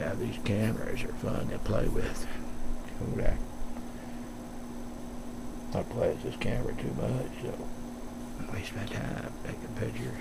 Yeah, these cameras are fun to play with. Kodak. I play with this camera too much, so I waste my time taking pictures.